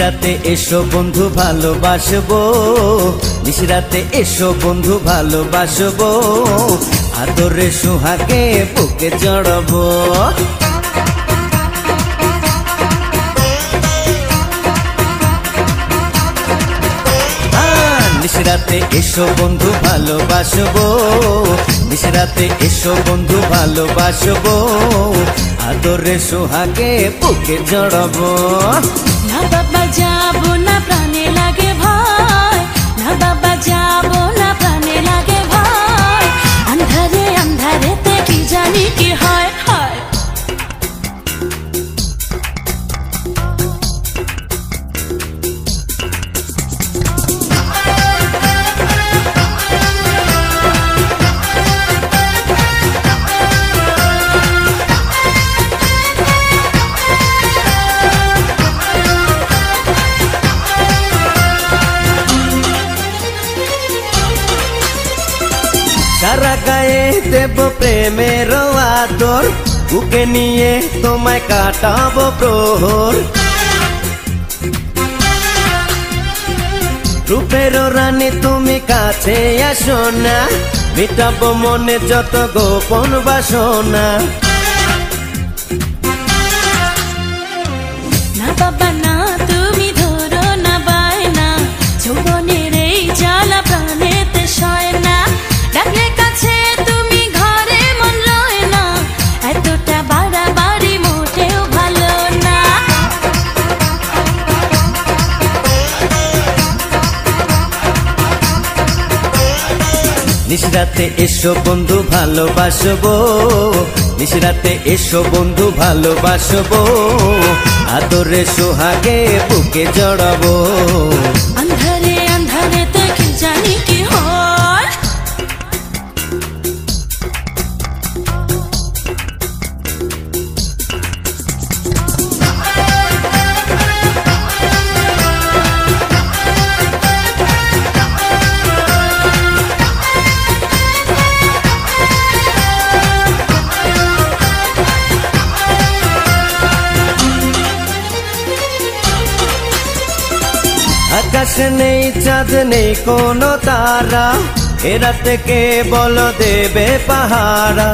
নিশরাতে এসো বন্ধু ভালোবাসবো। নিশিরাতে এসো বন্ধু ভালোবাসবো। আদরে সুহাকে বুকে আহ, নিশরাতে এসো বন্ধু ভালোবাসবো। নিশরাতে এসো বন্ধু ভালোবাসবো। আদরে সুহাকে বুকে জড়বো না বাবা যাব সারা গায়ে দেব প্রেমের আদর বুকে নিয়ে তোমায় কাটাবো প্রহর রূপের রানী তুমি কাছে আসো না মিটাবো মনে যত গোপন বাসনা না বাবা না নিশরাতে এসো বন্ধু ভালোবাসবো। নিশরাতে এসো বন্ধু ভালোবাসবো। আদরে সোহাগে বুকে জড়াবো। আন্ধারে নেই, চাঁদ নেই, কোনো তারা। এরা থেকে বল দেবে পাহারা?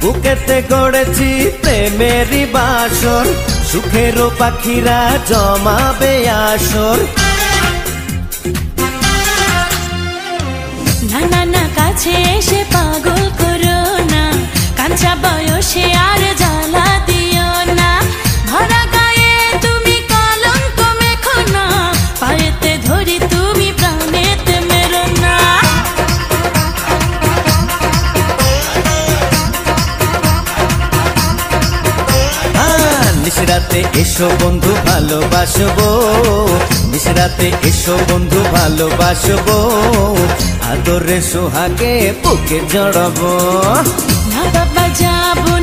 বুকেতে গড়েছি প্রেমেরই বাসর সুখেরও পাখিরা জমাবে আসর। না না না কাছে এসে পাগল নিশরাতে এসো বন্ধু ভালোবাসবো। মিশরাতে এসো বন্ধু ভালোবাসবো। আদরে সোহাগে বুকে জড়াবো। বাবা যাব